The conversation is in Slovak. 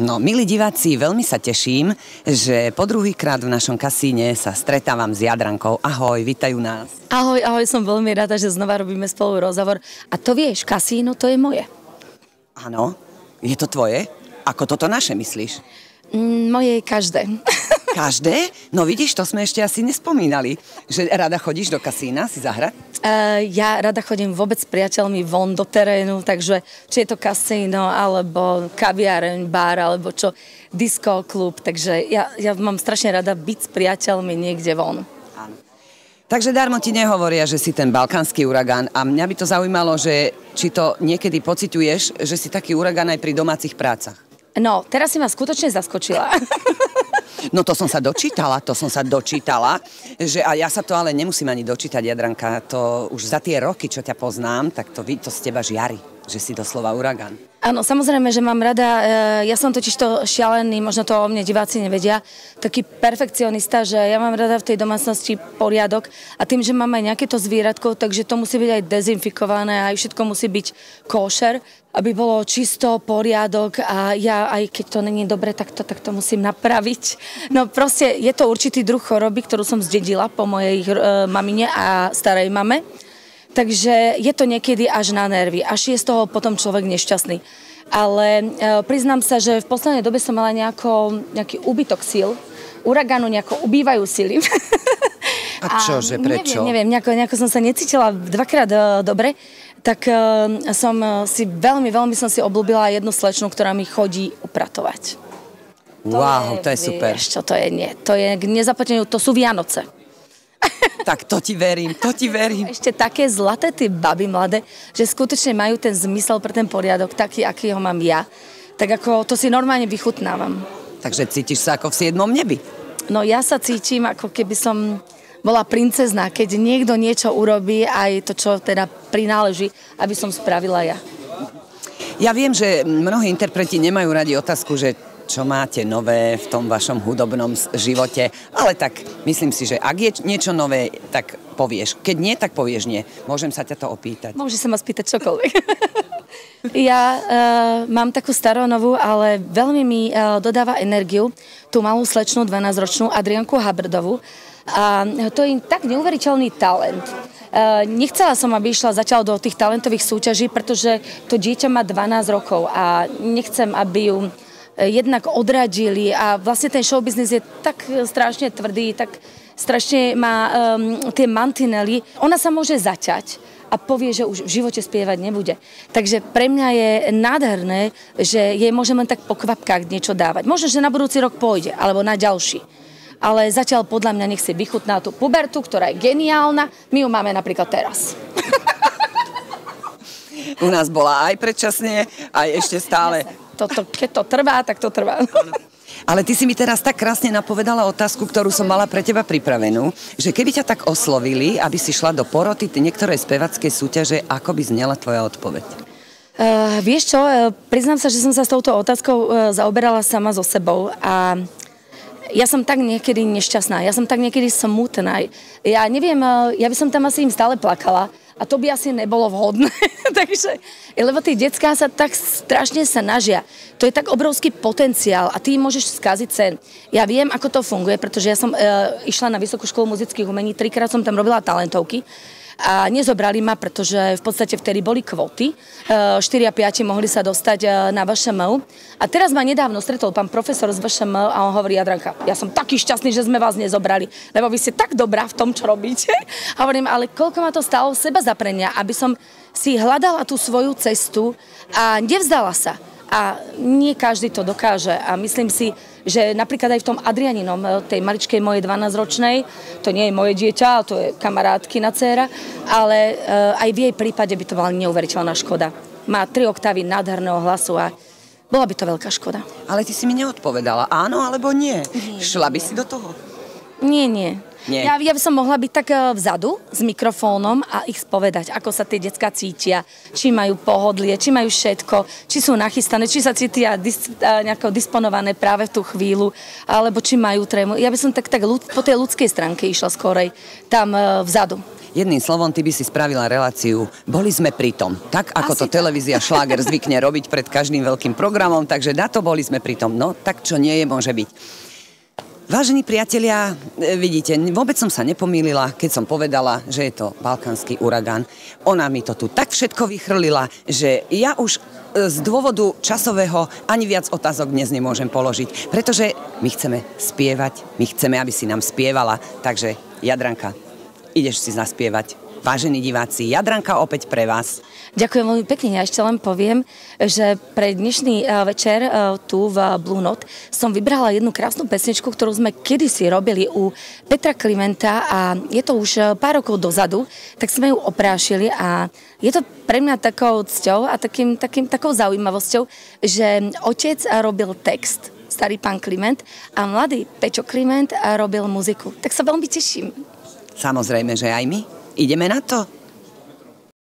No, milí diváci, veľmi sa teším, že po druhýkrát v našom kasíne sa stretávam s Jadrankou. Ahoj, vítajú nás. Ahoj, ahoj, som veľmi rada, že znova robíme spolu rozhovor. A to vieš, kasíno to je moje. Áno, je to tvoje? Ako toto naše myslíš? Mm, moje je každé. Každé? No vidíš, to sme ešte asi nespomínali. Že rada chodíš do kasína si zahrať? Uh, ja rada chodím vôbec s priateľmi von do terénu, takže či je to kasíno, alebo kaviareň, bar, alebo čo, disco klub, takže ja, ja mám strašne rada byť s priateľmi niekde von. Áno. Takže darmo ti nehovoria, že si ten balkánsky uragán a mňa by to zaujímalo, že či to niekedy pociťuješ, že si taký uragán aj pri domácich prácach. No, teraz si ma skutočne zaskočila. No to som sa dočítala, to som sa dočítala, že a ja sa to ale nemusím ani dočítať, Jadranka, to už za tie roky, čo ťa poznám, tak to, to z teba žiari, že si doslova uragán. Áno, samozrejme, že mám rada, e, ja som totiž to šialený, možno to o mne diváci nevedia, taký perfekcionista, že ja mám rada v tej domácnosti poriadok a tým, že mám aj nejaké to zvieratko, takže to musí byť aj dezinfikované, aj všetko musí byť košer, aby bolo čisto, poriadok a ja aj keď to není dobre, tak to, tak to musím napraviť. No proste je to určitý druh choroby, ktorú som zdedila po mojej e, mamine a starej mame. Takže je to niekedy až na nervy, až je z toho potom človek nešťastný. Ale e, priznám sa, že v poslednej dobe som mala nejako, nejaký úbytok síl, uragánu nejako ubývajú síly. A čože, prečo? Neviem, neviem nejako, nejako som sa necítila dvakrát e, dobre, tak e, som e, si veľmi, veľmi som si oblúbila jednu slečnu, ktorá mi chodí upratovať. To wow, je, to je super. Vieš čo, to je, nie, to je k nezaplateniu, to sú Vianoce. Tak to ti verím, to ti verím. Ešte také zlaté tie baby mladé, že skutočne majú ten zmysel pre ten poriadok, taký, aký ho mám ja. Tak ako to si normálne vychutnávam. Takže cítiš sa ako v siedmom nebi? No ja sa cítim, ako keby som bola princezna, keď niekto niečo urobí, aj to, čo teda prináleží, aby som spravila ja. Ja viem, že mnohí interpreti nemajú radi otázku, že čo máte nové v tom vašom hudobnom živote. Ale tak myslím si, že ak je niečo nové, tak povieš. Keď nie, tak povieš nie. Môžem sa ťa to opýtať. Môže sa ma spýtať čokoľvek. ja uh, mám takú staronovú, ale veľmi mi uh, dodáva energiu tú malú slečnú 12-ročnú Adrianku Habrdovú. A to je tak neuveriteľný talent. Uh, nechcela som, aby išla zatiaľ do tých talentových súťaží, pretože to dieťa má 12 rokov a nechcem, aby ju jednak odradili a vlastne ten showbiznis je tak strašne tvrdý, tak strašne má um, tie mantinely. Ona sa môže zaťať a povie, že už v živote spievať nebude. Takže pre mňa je nádherné, že jej môžem len tak po kvapkách niečo dávať. Možno, že na budúci rok pôjde, alebo na ďalší. Ale zatiaľ podľa mňa nech si vychutná tú pubertu, ktorá je geniálna. My ju máme napríklad teraz. U nás bola aj predčasne, aj ešte stále to, to, keď to trvá, tak to trvá. Ale ty si mi teraz tak krásne napovedala otázku, ktorú som mala pre teba pripravenú, že keby ťa tak oslovili, aby si šla do poroty niektorej spevackej súťaže, ako by znela tvoja odpoveď? Uh, vieš čo, uh, priznám sa, že som sa s touto otázkou uh, zaoberala sama so sebou a ja som tak niekedy nešťastná, ja som tak niekedy smutná. Ja neviem, ja by som tam asi im stále plakala, a to by asi nebolo vhodné. Takže, lebo tí detská sa tak strašne sa. To je tak obrovský potenciál a ty môžeš skaziť sen. Ja viem, ako to funguje, pretože ja som e, išla na Vysokú školu muzických umení, trikrát som tam robila talentovky a nezobrali ma, pretože v podstate vtedy boli kvóty. 4 e, a 5 mohli sa dostať e, na VŠMU. A teraz ma nedávno stretol pán profesor z VŠM a on hovorí, Jadranka, ja som taký šťastný, že sme vás nezobrali, lebo vy ste tak dobrá v tom, čo robíte. A hovorím, ale koľko ma to stalo seba zaprenia, aby som si hľadala tú svoju cestu a nevzdala sa. A nie každý to dokáže. A myslím si, že napríklad aj v tom Adrianinom, e, tej maličkej mojej 12-ročnej, to nie je moje dieťa, to je kamarátkina dcéra, ale e, aj v jej prípade by to bola neuveriteľná škoda. Má tri oktávy nádherného hlasu a bola by to veľká škoda. Ale ty si mi neodpovedala, áno alebo nie? nie. Šla by si do toho? Nie, nie. Nie. Ja, ja by som mohla byť tak eh, vzadu s mikrofónom a ich spovedať, ako sa tie decka cítia, či majú pohodlie, či majú všetko, či sú nachystané, či sa cítia dis, eh, nejako disponované práve v tú chvíľu, alebo či majú trému. Ja by som tak, tak ľud, po tej ľudskej stránke išla skorej tam uh, vzadu. Jedným slovom, ty by si spravila reláciu Boli sme pri tom. Tak, ako Asi to televízia Šláger zvykne robiť pred každým veľkým programom, takže na to boli sme pri tom. No, tak čo nie je, môže byť. Vážení priatelia, e, vidíte, vôbec som sa nepomýlila, keď som povedala, že je to balkánsky uragán. Ona mi to tu tak všetko vychrlila, že ja už e, z dôvodu časového ani viac otázok dnes nemôžem položiť, pretože my chceme spievať, my chceme, aby si nám spievala. Takže, Jadranka, ideš si zaspievať. Vážení diváci, Jadranka opäť pre vás. Ďakujem veľmi pekne. Ja ešte len poviem, že pre dnešný eh, večer eh, tu v Blue Note som vybrala jednu krásnu pesničku, ktorú sme kedysi robili u Petra Klimenta a je to už eh, pár rokov dozadu, tak sme ju oprášili a je to pre mňa takou cťou a takým, takým, takou zaujímavosťou, že otec robil text, starý pán Kliment a mladý Pečo Kliment robil muziku. Tak sa veľmi teším. Samozrejme, že aj my. Ideme na to.